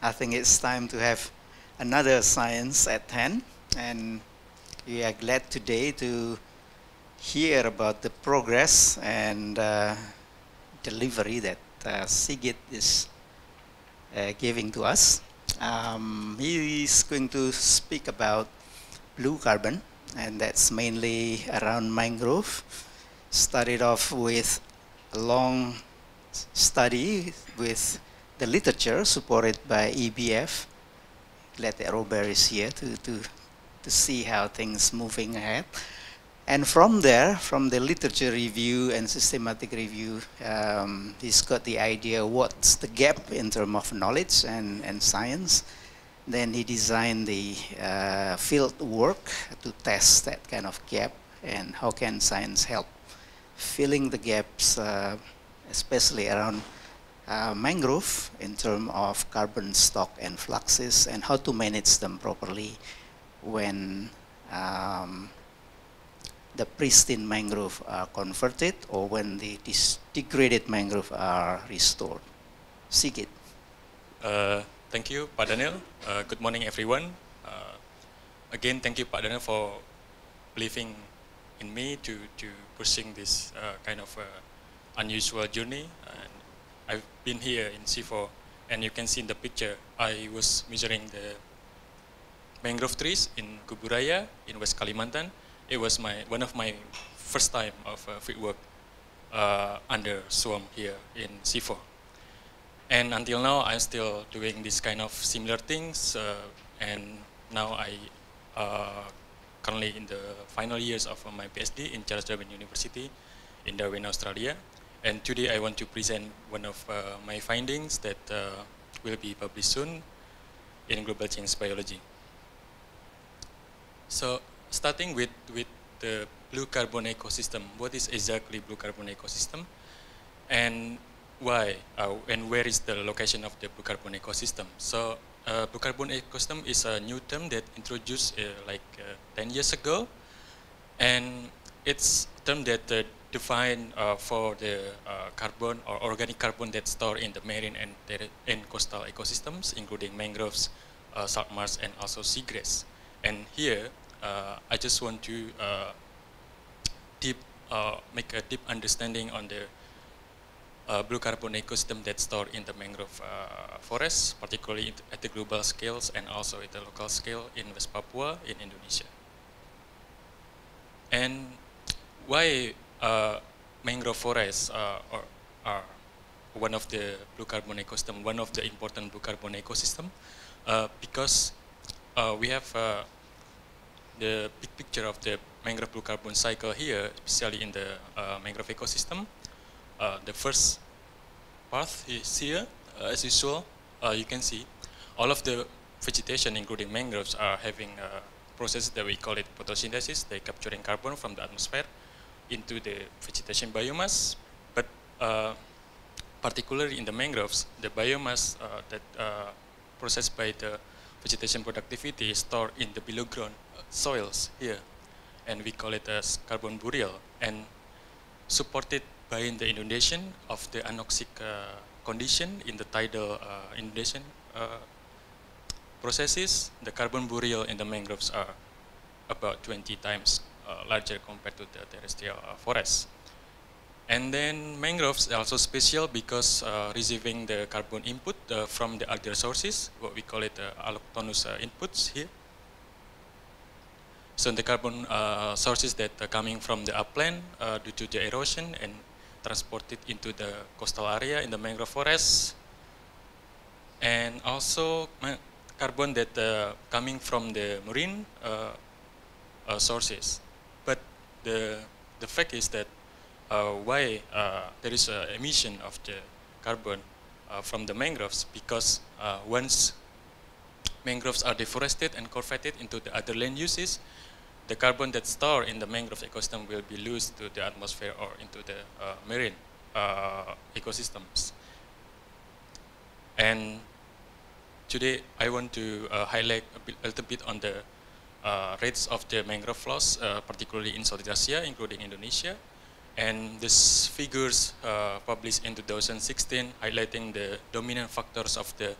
I think it's time to have another science at hand, and we are glad today to hear about the progress and uh, delivery that uh, Sigit is uh, giving to us. Um, he is going to speak about blue carbon, and that's mainly around mangrove. Started off with a long study with the literature supported by EBF. Glad that Robert is here to, to, to see how things moving ahead. And from there, from the literature review and systematic review, um, he's got the idea what's the gap in terms of knowledge and, and science. Then he designed the uh, field work to test that kind of gap and how can science help filling the gaps, uh, especially around uh, mangrove in terms of carbon stock and fluxes and how to manage them properly when um, the pristine mangrove are converted or when the degraded mangrove are restored. Sigit. Uh, thank you, Pak Daniel. Uh, good morning, everyone. Uh, again, thank you, Pak Daniel, for believing in me to, to pushing this uh, kind of uh, unusual journey. Been here in CIFOR, and you can see in the picture, I was measuring the mangrove trees in Kubu Raya in West Kalimantan. It was my one of my first time of uh, field work uh, under SWAMP here in CIFOR. And until now, I'm still doing this kind of similar things, uh, and now I uh, currently in the final years of my PhD in Charles Darwin University in Darwin, Australia. And today I want to present one of uh, my findings that uh, will be published soon in Global Change Biology. So starting with, with the blue carbon ecosystem, what is exactly blue carbon ecosystem? And why uh, and where is the location of the blue carbon ecosystem? So uh, blue carbon ecosystem is a new term that introduced uh, like uh, 10 years ago, and it's a term that defined uh, for the uh, carbon or organic carbon that's stored in the marine and, and coastal ecosystems, including mangroves, salt marsh, and also seagrass. And here, I just want to deep make a deep understanding on the uh, blue carbon ecosystem that's stored in the mangrove uh, forests, particularly at the global scales and also at the local scale in West Papua in Indonesia. And why uh, mangrove forests uh, are, are, one of the blue carbon ecosystem, one of the important blue carbon ecosystem, uh, because uh, we have the big picture of the mangrove blue carbon cycle here, especially in the mangrove ecosystem. Uh, the first path is here. Uh, as usual, uh, you can see all of the vegetation, including mangroves, are having a process that we call it photosynthesis. They're capturing carbon from the atmosphere into the vegetation biomass. But particularly in the mangroves, the biomass that processed by the vegetation productivity is stored in the below ground soils here and we call it as carbon burial and supported by the inundation of the anoxic uh, condition in the tidal uh, inundation uh, processes, the carbon burial in the mangroves are about 20 times larger compared to the terrestrial forests. And then mangroves are also special because uh, receiving the carbon input uh, from the other sources, what we call it uh, allochthonous inputs here. So the carbon sources that are coming from the upland due to the erosion and transported into the coastal area in the mangrove forest and also carbon that uh, coming from the marine uh, uh, sources. The, the fact is that uh, why uh, there is emission of the carbon uh, from the mangroves because once mangroves are deforested and converted into the other land uses, the carbon that's stored in the mangrove ecosystem will be lost to the atmosphere or into the uh, marine uh, ecosystems. And today I want to uh, highlight a, bit, a, little bit on the uh, rates of the mangrove loss, uh, particularly in Southeast Asia, including Indonesia. And these figures uh, published in 2016 highlighting the dominant factors of the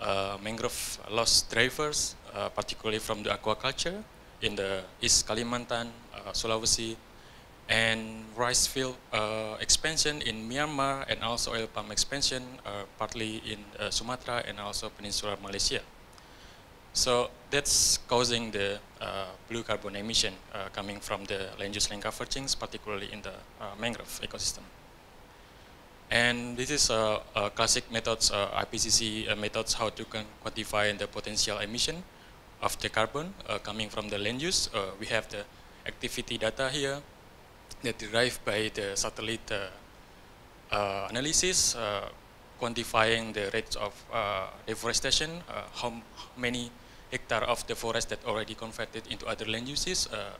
uh, mangrove loss drivers, uh, particularly from the aquaculture in the East Kalimantan, uh, Sulawesi, and rice field expansion in Myanmar and also oil palm expansion partly in Sumatra and also Peninsular Malaysia. So that's causing the uh, blue carbon emission uh, coming from the land use land cover change, particularly in the uh, mangrove ecosystem. And this is a, a classic methods, IPCC methods, how to quantify the potential emission of the carbon coming from the land use. we have the activity data here, that derived by the satellite uh, uh, analysis, uh, quantifying the rates of deforestation, how many hectare of the forest that already converted into other land uses uh,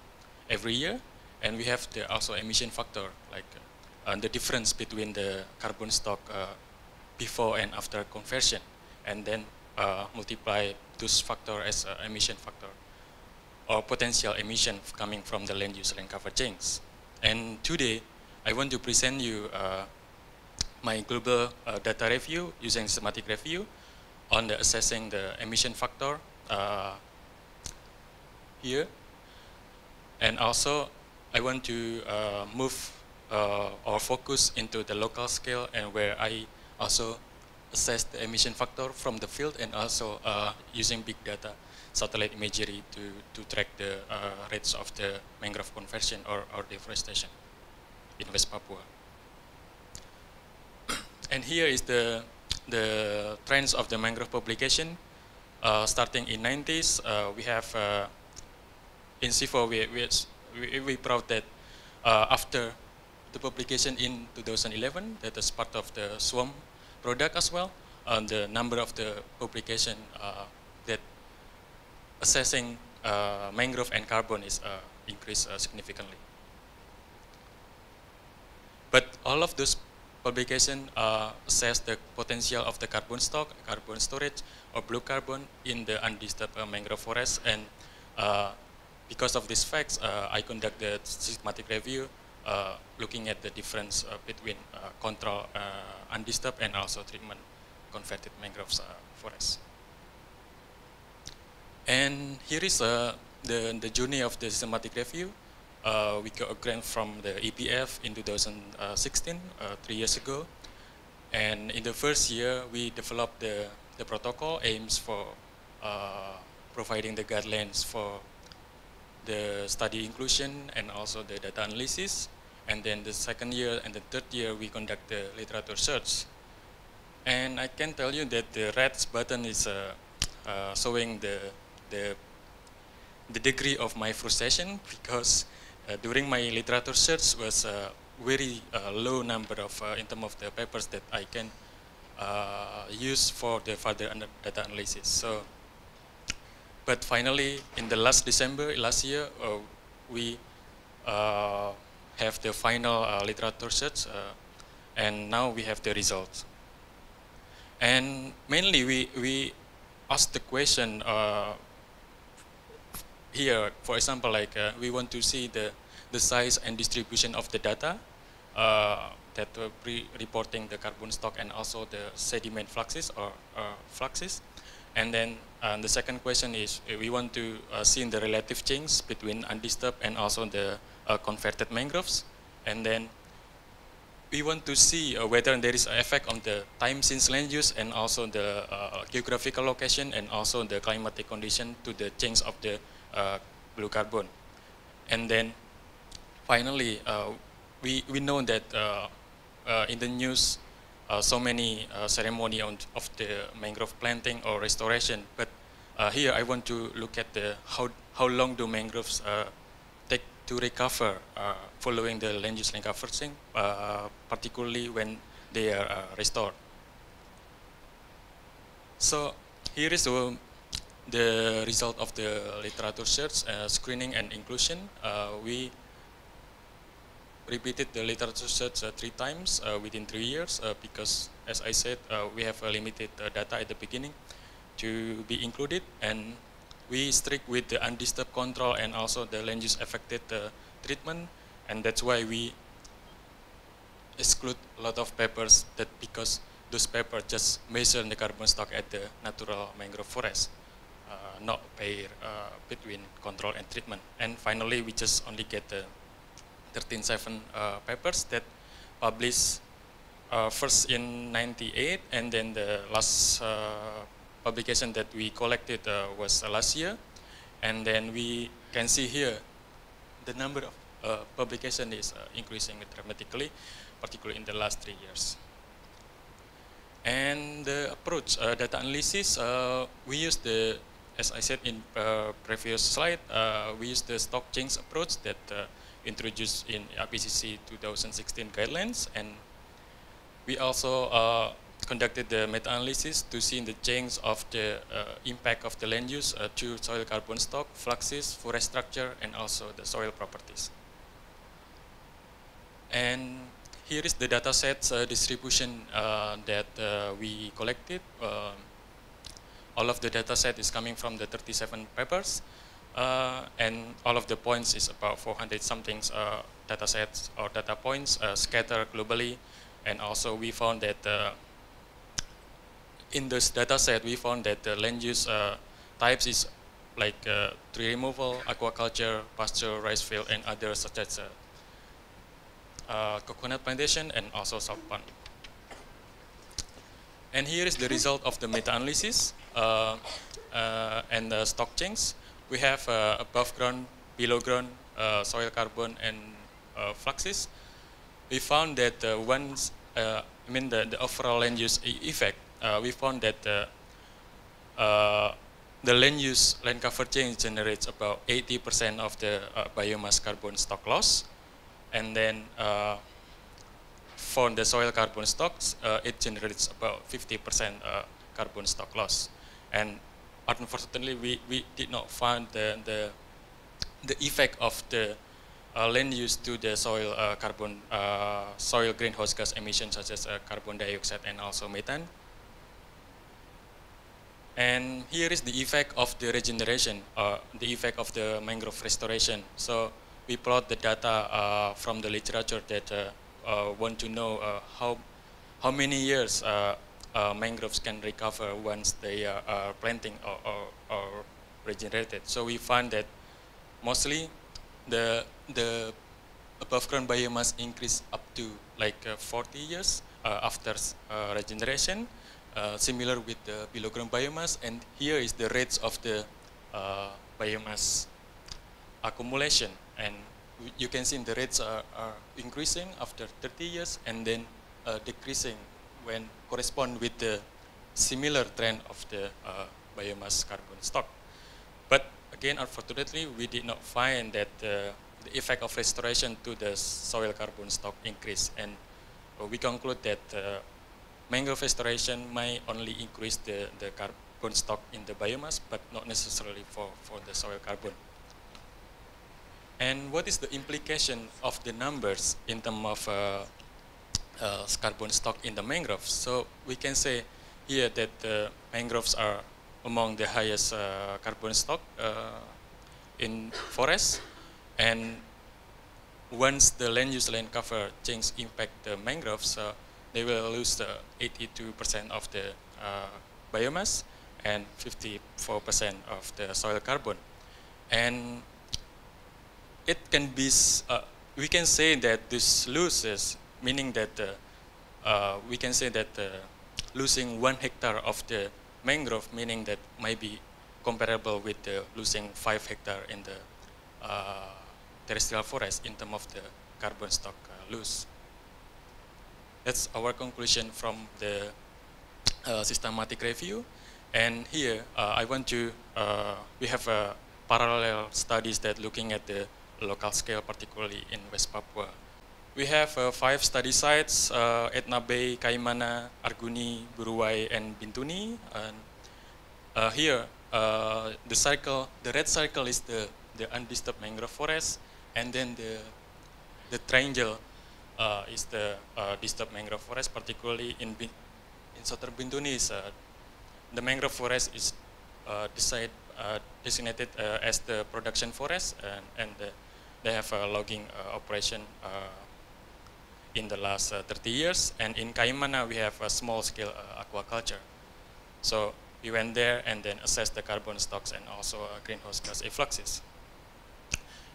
every year. And we have the also emission factor, like uh, the difference between the carbon stock uh, before and after conversion, and then multiply those factor as emission factor or potential emission coming from the land use land cover change. And today, I want to present you uh, my global uh, data review using systematic review on the assessing the emission factor uh, here. And also, I want to uh, move uh, or focus into the local scale and where I also assess the emission factor from the field and also uh, using big data satellite imagery to, to track the uh, rates of the mangrove conversion or, or deforestation in West Papua. and here is the, the trends of the mangrove publication. Uh, starting in 90s, uh, we have uh, in CIFOR, we, we, we proud that after the publication in 2011, that is part of the SWAMP product as well, and the number of the publication that assessing uh, mangrove and carbon is uh, increased uh, significantly. But all of those publications uh, assess the potential of the carbon stock, carbon storage, or blue carbon in the undisturbed uh, mangrove forest. And uh, because of these facts, I conducted systematic review looking at the difference between control undisturbed and also treatment converted mangroves forests. And here is uh, the, the journey of the systematic review. Uh, we got a grant from the EBF in 2016, uh, three years ago. And in the first year, we developed the, the protocol aims for uh, providing the guidelines for the study inclusion and also the data analysis. And then the second year and the third year, we conduct the literature search. And I can tell you that the red button is uh, uh, showing the the, the degree of my frustration because during my literature search was a very uh, low number of, uh, in terms of the papers that I can uh, use for the further data analysis. So, but finally, in the last December last year, uh, we have the final literature search, and now we have the results. And mainly, we we asked the question uh, here, for example, like uh, we want to see the, the size and distribution of the data uh, that uh, reporting the carbon stock and also the sediment fluxes or uh, fluxes. And then uh, the second question is uh, we want to see the relative change between undisturbed and also the converted mangroves. And then we want to see uh, whether there is an effect on the time since land use and also the uh, geographical location and also the climatic condition to the change of the uh, Uh, blue carbon. And then finally, uh, we, we know that uh, uh in the news uh, so many ceremony on, of the mangrove planting or restoration, but here I want to look at the how, how long do mangroves take to recover following the land use thing, particularly when they are restored. So here is the the result of the literature search, uh, screening and inclusion, uh, we repeated the literature search uh, three times uh, within three years uh, because, as I said, we have a limited data at the beginning to be included and we strict with the undisturbed control and also the land use affected treatment and that's why we exclude a lot of papers that because those papers just measure the carbon stock at the natural mangrove forest, not pair uh, between control and treatment. And finally, we just only get the 13.7 uh, papers that published uh, first in 98 and then the last uh, publication that we collected uh, was last year. And then we can see here the number of uh, publication is uh, increasing dramatically, particularly in the last three years. And the approach, data analysis, we use the, as I said in uh, previous slide, uh, we use the stock change approach that uh, introduced in IPCC 2016 guidelines. And we also uh, conducted the meta-analysis to see the change of the impact of the land use to soil carbon stock, fluxes, forest structure, and also the soil properties. And here is the data sets uh, distribution uh, that uh, we collected. Um, all of the data set is coming from the 37 papers. Uh, and all of the points is about 400 something uh, data sets or data points uh, scattered globally. And also we found that in this data set, we found that the land use types is like tree removal, aquaculture, pasture, rice field, and others such as uh, coconut plantation and also salt pan. And here is the result of the meta-analysis uh, uh, and the stock change. We have uh, above ground, below ground, uh, soil carbon and uh, fluxes. We found that once, I mean the, the overall land use effect, we found that the land use land cover change generates about 80% of the biomass carbon stock loss and then uh, for the soil carbon stocks, uh, it generates about 50% uh, carbon stock loss. And unfortunately, we, we did not find the, the, the effect of the uh, land use to the soil uh, carbon, uh, soil greenhouse gas emissions such as carbon dioxide and also methane. And here is the effect of the regeneration, the effect of the mangrove restoration. So we plot the data uh, from the literature that uh, uh, Uh, want to know uh, how how many years uh, mangroves can recover once they are planting or, or, or regenerated. So we find that mostly the the above ground biomass increase up to like uh, 40 years uh, after uh, regeneration, similar with the below ground biomass. And here is the rates of the biomass accumulation and you can see the rates are, are increasing after 30 years and then uh, decreasing when correspond with the similar trend of the uh, biomass carbon stock. But again, unfortunately, we did not find that uh, the effect of restoration to the soil carbon stock increase. And uh, we conclude that uh, mangrove restoration may only increase the, the carbon stock in the biomass, but not necessarily for, for the soil carbon. And what is the implication of the numbers in terms of uh, uh, carbon stock in the mangroves? So we can say here that the mangroves are among the highest uh, carbon stock uh, in forests. And once the land use land cover change impact the mangroves, uh, they will lose the 82% of the uh, biomass and 54% of the soil carbon. And it can be, uh, we can say that this loses, meaning that uh, uh, we can say that uh, losing one hectare of the mangrove, meaning that might be comparable with losing five hectare in the uh, terrestrial forest in terms of the carbon stock loss. That's our conclusion from the systematic review. And here, I want to, we have a parallel studies that looking at the local scale, particularly in West Papua. We have uh, five study sites, uh, Etna Bay, Kaimana, Arguni, Buruwai, and Bintuni. And uh, here, uh, the circle, the red circle is the, the undisturbed mangrove forest, and then the, the triangle uh, is the uh, disturbed mangrove forest, particularly in, in southern Bintuni, the mangrove forest is designated as the production forest, and, and the they have a logging uh, operation uh, in the last uh, 30 years. And in Kaimana, we have a small scale uh, aquaculture. So we went there and then assessed the carbon stocks and also greenhouse gas effluxes.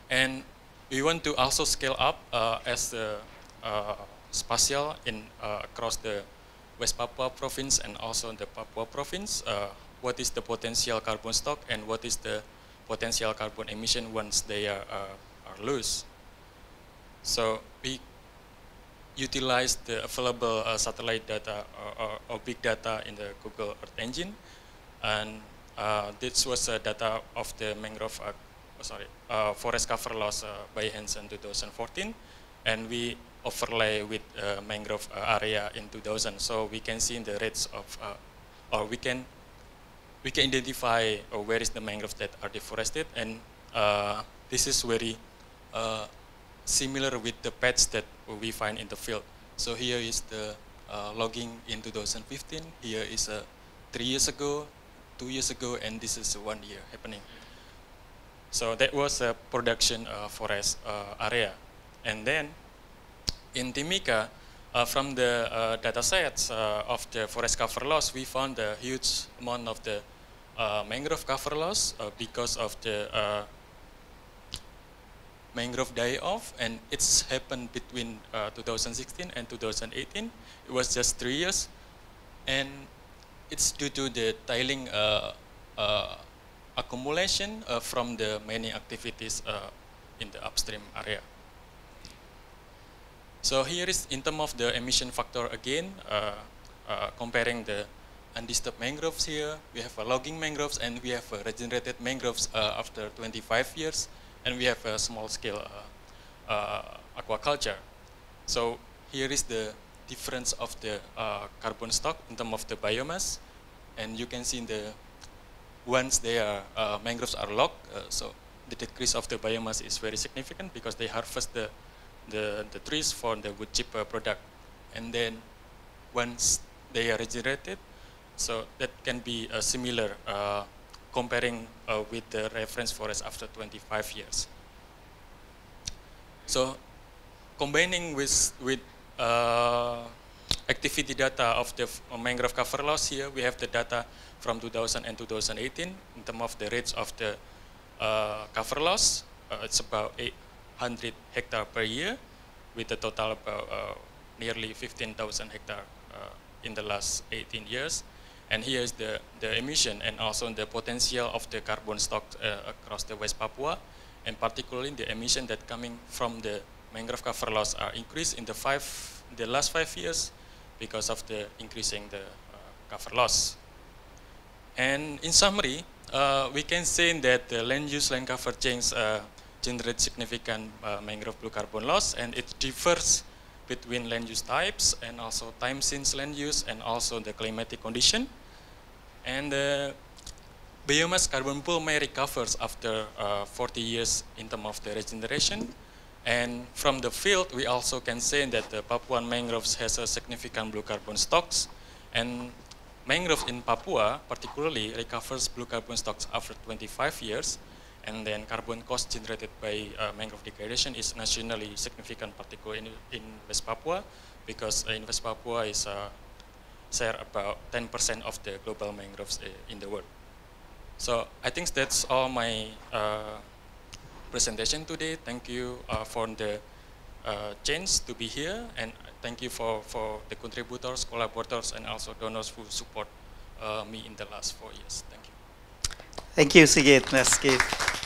And we want to also scale up uh, as the uh, spatial in uh, across the West Papua province and also the Papua province. what is the potential carbon stock and what is the potential carbon emission once they are loose. So we utilize the available uh, satellite data or, or, or, big data in the Google Earth Engine. And uh, this was uh, data of the mangrove, uh, oh, sorry, uh, forest cover loss uh, by Hansen 2014. And we overlay with mangrove area in 2000. So we can see in the rates of, or we can we can identify where is the mangroves that are deforested. And this is very similar with the patch that we find in the field. So here is the uh, logging in 2015. Here is uh, three years ago, two years ago, and this is one year happening. So that was a production uh, forest uh, area. And then in Timika, uh, from the uh, data sets of the forest cover loss, we found a huge amount of the mangrove cover loss because of the mangrove die off and it's happened between uh, 2016 and 2018. It was just three years and it's due to the tailing uh, uh, accumulation uh, from the many activities uh, in the upstream area. So here is in terms of the emission factor again, uh, comparing the undisturbed mangroves here, we have a logging mangroves and we have regenerated mangroves after 25 years and we have a small scale uh, uh, aquaculture. So here is the difference of the uh, carbon stock in terms of the biomass, and you can see in the once they are mangroves are locked, so the decrease of the biomass is very significant because they harvest the the, the trees for the wood chip product, and then once they are regenerated, so that can be a similar uh, comparing uh, with the reference forest after 25 years. So combining with, with uh, activity data of the mangrove cover loss here, we have the data from 2000 and 2018 in terms of the rates of the uh, cover loss. Uh, it's about 800 hectare per year with a total about uh, nearly 15,000 hectare uh, in the last 18 years. And here is the, the emission and also the potential of the carbon stock uh, across the West Papua, and particularly the emission that coming from the mangrove cover loss are increased in the five, the last five years because of the increasing the uh, cover loss. And in summary, uh, we can say that the land use land cover change uh, generate significant uh, mangrove blue carbon loss, and it differs between land use types and also time since land use and also the climatic condition. And the biomass carbon pool may recover after uh, 40 years in terms of the regeneration. And from the field, we also can say that the Papuan mangroves has a significant blue carbon stocks. And mangroves in Papua particularly recovers blue carbon stocks after 25 years and then carbon cost generated by uh, mangrove degradation is nationally significant, particularly in, in West Papua, because uh, in West Papua is uh, share about 10% of the global mangroves uh, in the world. So I think that's all my uh, presentation today. Thank you uh, for the chance to be here, and thank you for, for the contributors, collaborators, and also donors who support me in the last four years. Thank you. Thank you, Sigit. Give